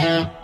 Yeah.